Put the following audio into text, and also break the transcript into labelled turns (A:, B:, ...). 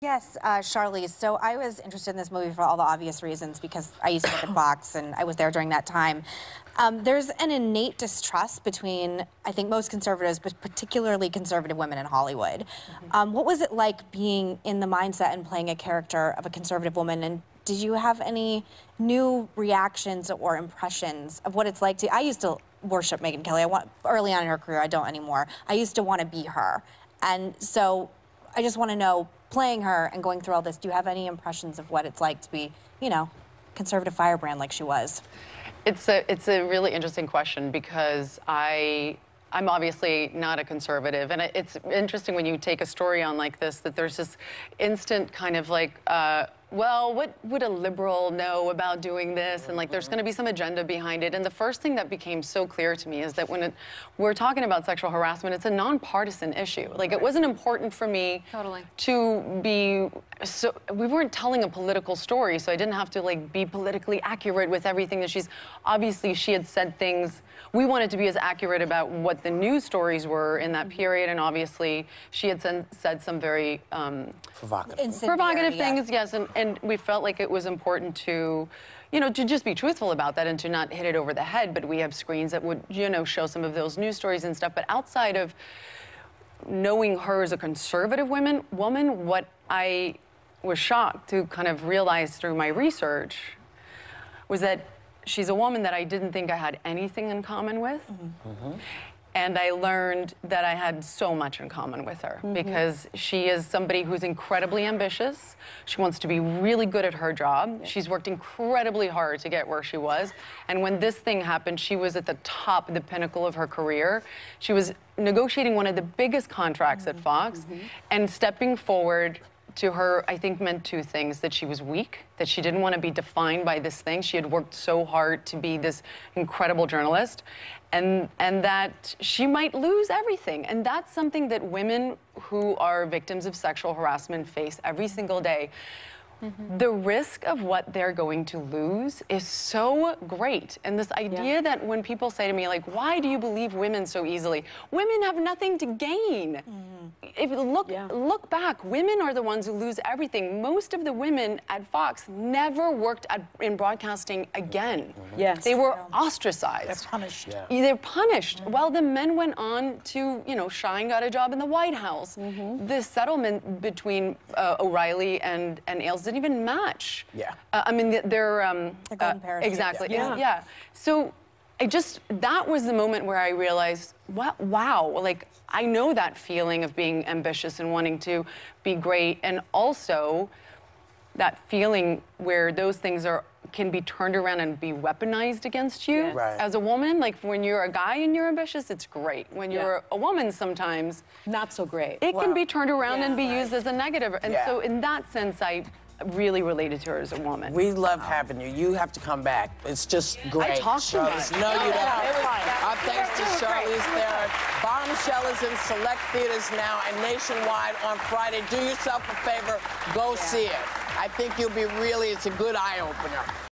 A: Yes, uh, Charlize. So I was interested in this movie for all the obvious reasons because I used to work at Fox and I was there during that time. Um, there's an innate distrust between, I think, most conservatives, but particularly conservative women in Hollywood. Mm -hmm. um, what was it like being in the mindset and playing a character of a conservative woman? And did you have any new reactions or impressions of what it's like to? I used to worship Megyn Kelly. I want early on in her career. I don't anymore. I used to want to be her, and so I just want to know playing her and going through all this, do you have any impressions of what it's like to be, you know, conservative firebrand like she was?
B: It's a it's a really interesting question because I I'm obviously not a conservative, and it's interesting when you take a story on like this that there's this instant kind of like. Uh, well, what would a liberal know about doing this? And like, there's going to be some agenda behind it. And the first thing that became so clear to me is that when it, we're talking about sexual harassment, it's a nonpartisan issue. Like, it wasn't important for me
C: totally.
B: to be so. We weren't telling a political story, so I didn't have to like be politically accurate with everything that she's. Obviously, she had said things. We wanted to be as accurate about what the news stories were in that period, and obviously, she had said, said some very um,
D: provocative,
B: provocative things. Yes, and and we felt like it was important to you know, to just be truthful about that and to not hit it over the head. But we have screens that would, you know, show some of those news stories and stuff. But outside of knowing her as a conservative woman, woman, what I was shocked to kind of realize through my research was that she's a woman that I didn't think I had anything in common with. Mm -hmm. Mm -hmm. And I learned that I had so much in common with her mm -hmm. because she is somebody who's incredibly ambitious. She wants to be really good at her job. She's worked incredibly hard to get where she was. And when this thing happened, she was at the top, the pinnacle of her career. She was negotiating one of the biggest contracts at Fox mm -hmm. and stepping forward to her, I think, meant two things that she was weak, that she didn't want to be defined by this thing. She had worked so hard to be this incredible journalist, and, and that she might lose everything. And that's something that women who are victims of sexual harassment face every single day. Mm -hmm. The risk of what they're going to lose is so great. And this idea yeah. that when people say to me, like, why do you believe women so easily? Women have nothing to gain. Mm -hmm. If you look, yeah. look back, women are the ones who lose everything. Most of the women at Fox never worked at, in broadcasting again. Mm -hmm.
C: Yes.
B: They were ostracized.
C: They're punished.
B: Yeah. They're punished. Mm-hmm. While the men went on to, you know, Shine got a job in the White House. Mm-hmm. The settlement between uh, O'Reilly and, and Ailes didn't even match.
D: Yeah.
B: Uh, I mean, they're... Um,
A: uh,
B: exactly.
A: Yeah.
B: yeah. yeah. So I just, that was the moment where I realized, what, wow, like, I know that feeling of being ambitious and wanting to be great. And also that feeling where those things are can be turned around and be weaponized against you
D: right.
B: as a woman. Like when you're a guy and you're ambitious, it's great. When you're yeah. a woman, sometimes
C: not so great.
B: It can be turned around yeah, and be right. used as a negative. And
D: yeah.
B: so, in that sense, I really related to her as a woman.
D: We love having you. You have to come back. It's just great.
B: I talk too much.
D: No, you don't. Our uh, thanks to Charlize Theron. Bombshell is in select theaters now and nationwide on Friday. Do yourself a favor. Go see it. I think you'll be really, it's a good eye-opener.